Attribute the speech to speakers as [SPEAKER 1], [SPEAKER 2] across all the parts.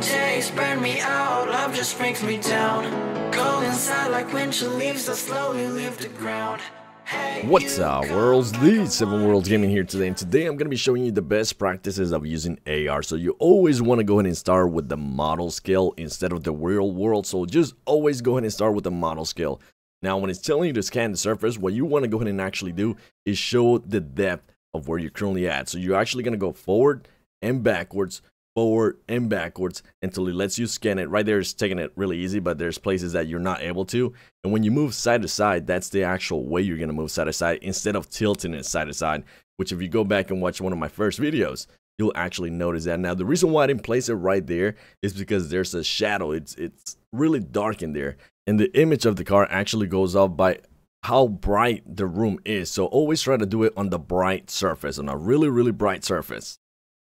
[SPEAKER 1] days burn me out, love just brings me down. Go inside like winter leaves that slowly leave the ground. Hey,
[SPEAKER 2] What's up, worlds? The Seven Worlds Gaming here today, and today I'm going to be showing you the best practices of using AR. So you always want to go ahead and start with the model scale instead of the real world. So just always go ahead and start with the model scale. Now, when it's telling you to scan the surface, what you want to go ahead and actually do is show the depth of where you're currently at. So you're actually going to go forward and backwards, forward and backwards until it lets you scan it. Right there is taking it really easy, but there's places that you're not able to. And when you move side to side, that's the actual way you're gonna move side to side instead of tilting it side to side. Which if you go back and watch one of my first videos, you'll actually notice that. Now the reason why I didn't place it right there is because there's a shadow. It's it's really dark in there, and the image of the car actually goes off by how bright the room is. So always try to do it on the bright surface, on a really really bright surface.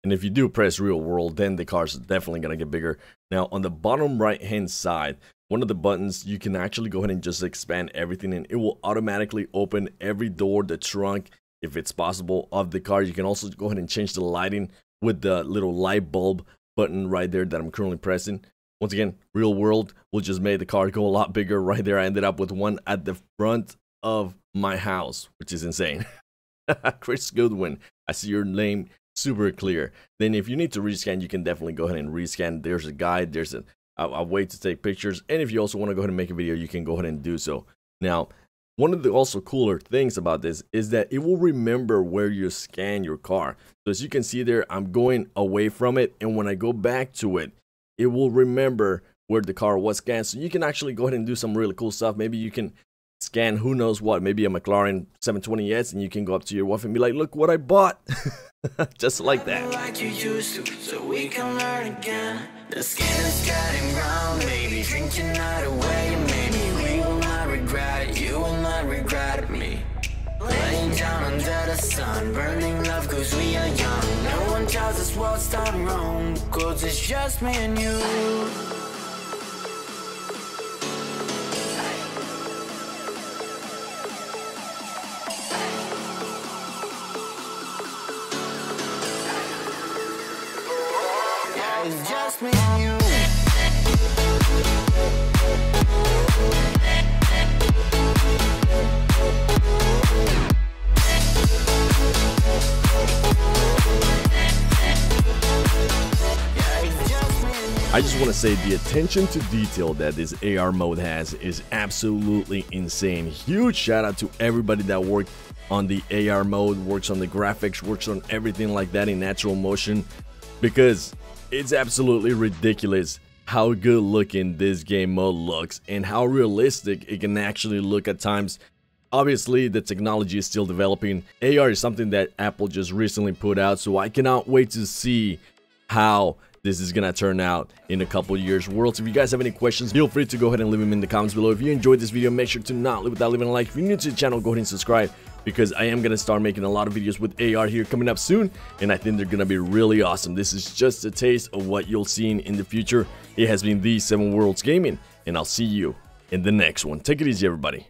[SPEAKER 2] And if you do press real world, then the car's is definitely gonna get bigger. Now on the bottom right hand side, one of the buttons, you can actually go ahead and just expand everything and it will automatically open every door, the trunk, if it's possible, of the car. You can also go ahead and change the lighting with the little light bulb button right there that I'm currently pressing. Once again, real world will just make the car go a lot bigger right there. I ended up with one at the front of my house, which is insane. Chris Goodwin, I see your name super clear. Then if you need to rescan, you can definitely go ahead and rescan. There's a guide, there's a, a, a way to take pictures. And if you also want to go ahead and make a video, you can go ahead and do so. Now, one of the also cooler things about this is that it will remember where you scan your car. So as you can see there, I'm going away from it. And when I go back to it, it will remember where the car was scanned. So you can actually go ahead and do some really cool stuff. Maybe you can scan who knows what, maybe a McLaren 720S, and you can go up to your wife and be like, look what I bought. Just like that.
[SPEAKER 1] like you used to, so we can learn again. The skin is getting brown, night away, maybe we will not regret. You will not regret me. Laying down under the sun, burning love cause we are young. No one tells us what's done wrong, cause it's just me and you.
[SPEAKER 2] I just want to say the attention to detail that this AR mode has is absolutely insane. Huge shout out to everybody that worked on the AR mode, works on the graphics, works on everything like that in NaturalMotion because it's absolutely ridiculous how good looking this game mode looks and how realistic it can actually look at times. Obviously, the technology is still developing. AR is something that Apple just recently put out, so I cannot wait to see how this is gonna turn out in a couple years worlds if you guys have any questions feel free to go ahead and leave them in the comments below if you enjoyed this video make sure to not leave without leaving a like if you're new to the channel go ahead and subscribe because i am gonna start making a lot of videos with ar here coming up soon and i think they're gonna be really awesome. This is just a taste of what you'll see in the future. It has been the seven worlds gaming and i'll see you in the next one. Take it easy everybody